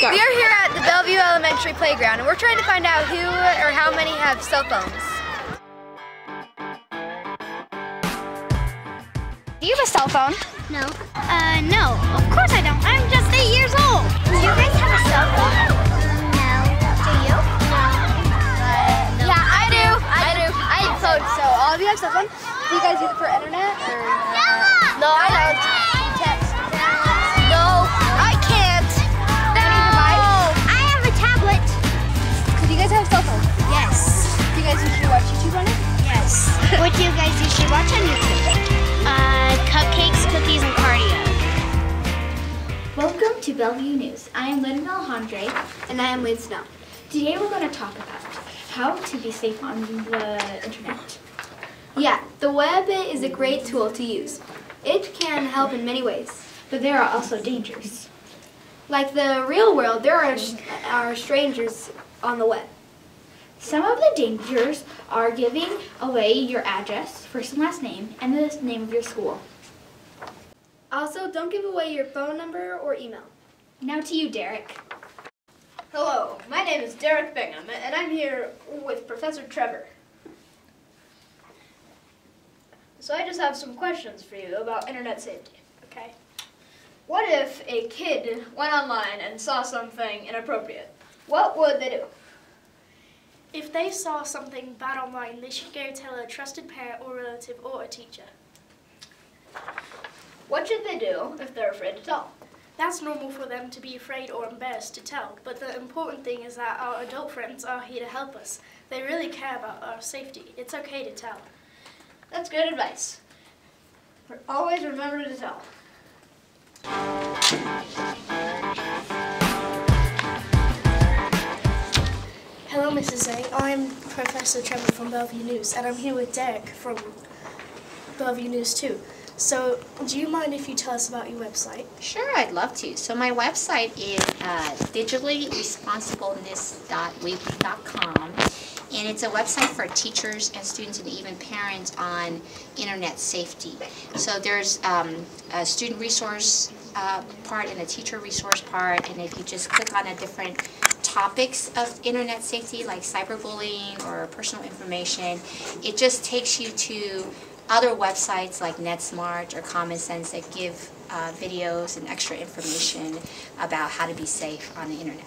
Go. We are here at the Bell View Elementary Playground and we're trying to find out who or how many have cell phones. Do you have a cell phone? No. Uh, no. Of course I don't. I'm just eight years old. Do you guys have a cell phone? No. Do you? No. Yeah, I do. I do. I have a phone, so all of you have cell phone. Do you guys use it for internet or? No, I don't. Bell View News. I am Londyn Alejandro. And I am Lane Snow. Today we're going to talk about how to be safe on the internet. Yeah, the web is a great tool to use. It can help in many ways. But there are also dangers. Like the real world, there are, are strangers on the web. Some of the dangers are giving away your address, first and last name, and the name of your school. Also, don't give away your phone number or email. Now to you, Derek. Hello, my name is Derek Bingham, and I'm here with Professor Trevor. So I just have some questions for you about internet safety, okay? What if a kid went online and saw something inappropriate? What would they do? If they saw something bad online, they should go tell a trusted parent or relative or a teacher. What should they do if they're afraid to tell? That's normal for them to be afraid or embarrassed to tell, but the important thing is that our adult friends are here to help us. They really care about our safety. It's okay to tell. That's good advice. Always remember to tell. Hello, Mrs. A. I'm Professor Trevor from Bell View News, and I'm here with Derek from Bell View News too. So, do you mind if you tell us about your website? Sure, I'd love to. So my website is uh, digitallyresponsibleness.weebly.com, and it's a website for teachers and students and even parents on internet safety. So there's um, a student resource uh, part and a teacher resource part, and if you just click on a different topics of internet safety like cyberbullying or personal information, it just takes you to other websites like NetSmartz or Common Sense that give uh, videos and extra information about how to be safe on the internet.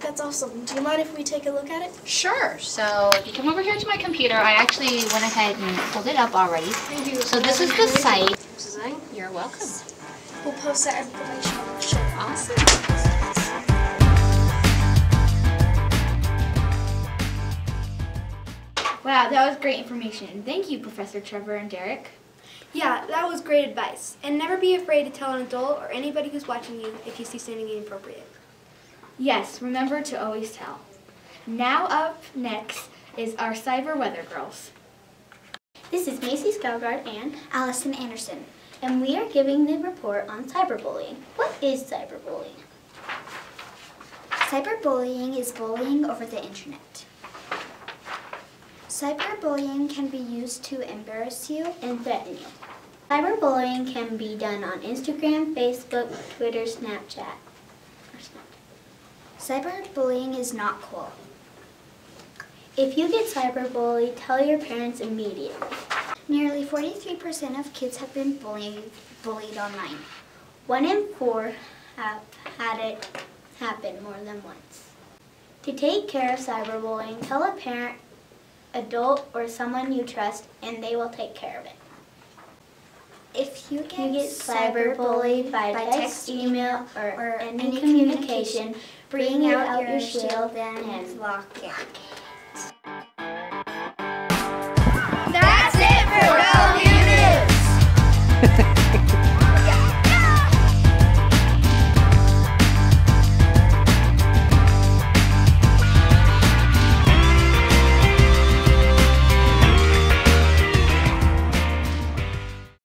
That's awesome. Do you mind if we take a look at it? Sure. So if you come over here to my computer, I actually went ahead and pulled it up already. Thank you. So this is the site. You're welcome. We'll post that information on. Awesome. Wow, that was great information. Thank you, Professor Trevor and Derek. Yeah, that was great advice. And never be afraid to tell an adult or anybody who's watching you if you see something inappropriate. Yes, remember to always tell. Now up next is our Cyber Weather Girls. This is Macee Schaugaard and Allison Anderson, and we are giving the report on cyberbullying. What is cyberbullying? Cyberbullying is bullying over the internet. Cyberbullying can be used to embarrass you and threaten you. Cyberbullying can be done on Instagram, Facebook, Twitter, Snapchat. Cyberbullying is not cool. If you get cyberbullied, tell your parents immediately. Nearly 43% of kids have been bullied, bullied online. One in four have had it happen more than once. To take care of cyberbullying, tell a parent, adult, or someone you trust, and they will take care of it. If you get, cyberbullied by text, email, or, any communication, bring out your shield and lock it. That's it for Bell View News!